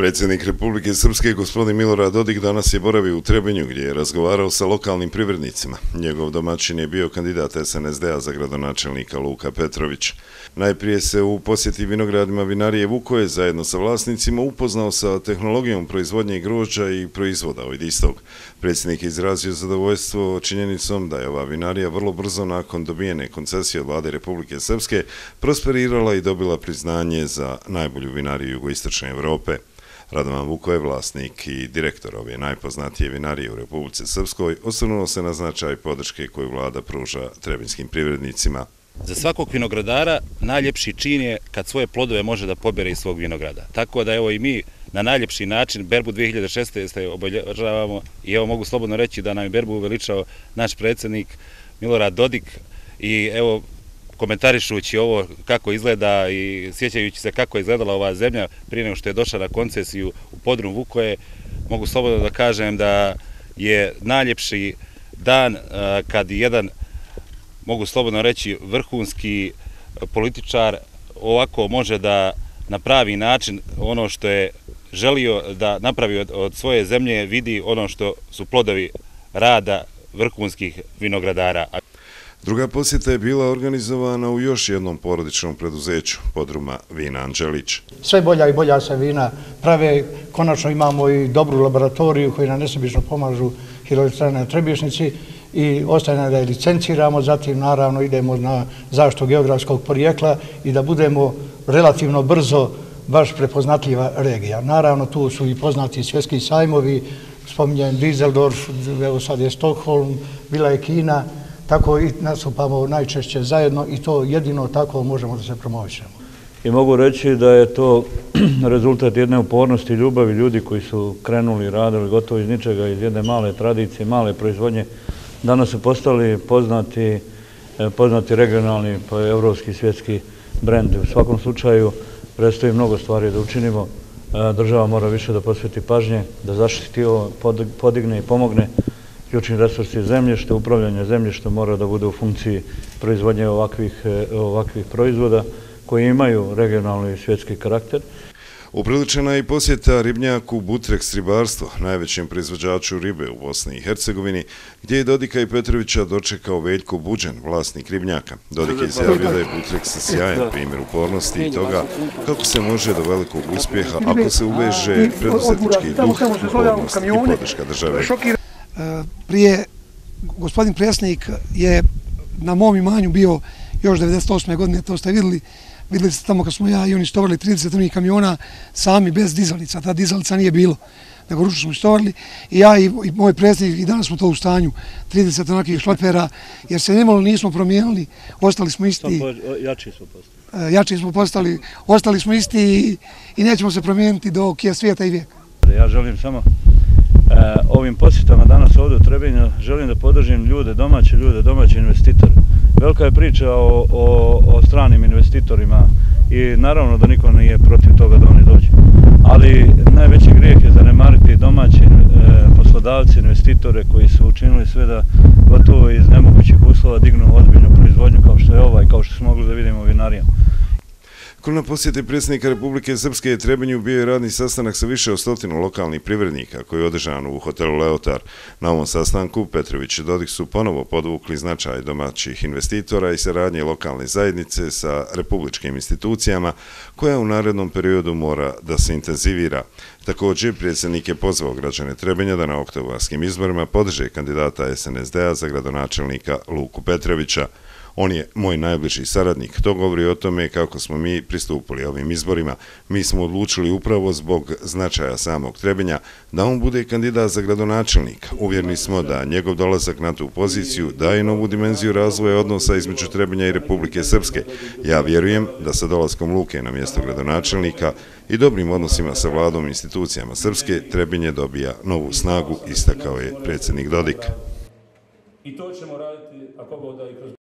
Predsjednik Republike Srpske, gospodin Milorad Dodik, danas je boravio u Trebinju gdje je razgovarao sa lokalnim privrednicima. Njegov domaćin je bio kandidat SNSD-a za gradonačelnika Luka Petrović. Najprije se u posjeti vinogradima vinarije Vukoje zajedno sa vlasnicima upoznao sa tehnologijom proizvodnje grožđa i proizvoda od istog. Predsjednik je izrazio zadovoljstvo činjenicom da je ova vinarija vrlo brzo nakon dobijene koncesije od vlade Republike Srpske prosperirala i dobila priznanje za najbolju vinariju jugoistočne Evrope. Radovan Vuko je vlasnik i direktor ove najpoznatije vinarije u Republice Srpskoj, osvrnuo se na značaj podrške koju vlada pruža trebinskim privrednicima. Za svakog vinogradara najljepši čin je kad svoje plodove može da pobere iz svog vinograda. Tako da evo i mi na najljepši način Berbu 2016. obolježavamo i evo mogu slobodno reći da nam je Berbu uveličao naš predsjednik Milorad Dodik i evo komentarišući ovo kako izgleda i sjećajući se kako je izgledala ova zemlja prije nego što je došla na koncesiju u podrum Vukoje, mogu slobodno da kažem da je najljepši dan kad jedan, mogu slobodno reći, vrhunski političar ovako može da na pravi način ono što je želio da napravi od svoje zemlje vidi ono što su plodovi rada vrhunskih vinogradara. Druga posjeta je bila organizovana u još jednom porodičnom preduzeću, podruma Vina Anđelić. Sve bolja i bolja se vina prave. Konačno imamo i dobru laboratoriju koji nam nesebično pomažu hidroelektrane trebješnici i ostaje da je licenciramo, zatim naravno idemo na zašto geografskog porijekla i da budemo relativno brzo baš prepoznatljiva regija. Naravno tu su i poznati svjetski sajmovi, spominjem Düsseldorf, evo sad je Stockholm, bila je Kina, tako i nastupamo najčešće zajedno i to jedino tako možemo da se promovišemo. I mogu reći da je to rezultat jedne upornosti i ljubavi ljudi koji su krenuli radili gotovo iz ničega, iz jedne male tradicije, male proizvodnje. Danas su postali poznati, e, poznati regionalni pa evropski svjetski brend. U svakom slučaju predstoji mnogo stvari da učinimo. E, država mora više da posveti pažnje, da zaštiti ovo, podigne i pomogne ključni resursi zemlješte, upravljanje zemlješte mora da bude u funkciji proizvodnje ovakvih e, ovakvih proizvoda koji imaju regionalni i svjetski karakter. Upriličena je i posjeta ribnjaku Butreks ribarstvo, najvećem proizvođaču ribe u Bosni i Hercegovini, gdje je Dodika i Petrovića dočekao Veljko Buđen, vlasnik ribnjaka. Dodika je izjavio da je Butreks sjajan primjer upornosti i toga kako se može do velikog uspjeha ako se uveže preduzetnički duh, upornost i podrška države prije gospodin presnik je na mom imanju bio još 98. godine, to ste videli, videli ste tamo kad smo ja i oni stovarili 30 kamiona sami bez dizalica, ta dizalica nije bilo, nego ručno smo stovarili i ja i, i moj presnik i danas smo to u stanju, 30 onakih šlopera, jer se nemalo nismo promijenili, ostali smo isti. Jači smo postali. E, jači smo postali, ostali smo isti i, i nećemo se promijeniti dok je svijeta i vijeka. Ja želim samo Eh, ovim posjetama danas ovdje u Trebinju želim da podržim ljude, domaće ljude, domaće investitore. Velika je priča o, o, o stranim investitorima i naravno da niko nije protiv toga da oni dođu. Ali najveći grijeh je zanemariti domaće e, poslodavce, investitore koji su učinili sve da gotovo iz nemogućih uslova dignu ozbiljnu proizvodnju kao što je ova i kao što smo mogli da vidimo u vinarijama. Kod posjeti predsjednika Republike Srpske je Trebenju bio je radni sastanak sa više od stotinu lokalnih privrednika koji je održan u hotelu Leotar. Na ovom sastanku Petrović i Dodik su ponovo podvukli značaj domaćih investitora i saradnje lokalne zajednice sa republičkim institucijama koja u narednom periodu mora da se intenzivira. Također, predsjednik je pozvao građane Trebinja da na oktobarskim izborima podrže kandidata SNSD-a za gradonačelnika Luku Petrovića. On je moj najbliži saradnik. To govori o tome kako smo mi pristupili ovim izborima. Mi smo odlučili upravo zbog značaja samog Trebinja da on bude kandidat za gradonačelnika. Uvjerni smo da njegov dolazak na tu poziciju daje novu dimenziju razvoja odnosa između Trebinja i Republike Srpske. Ja vjerujem da sa dolaskom Luke na mjesto gradonačelnika i dobrim odnosima sa vladom i institucijama Srpske, Trebinje dobija novu snagu, istakao je predsjednik Dodik. I to ćemo raditi, ako god i kroz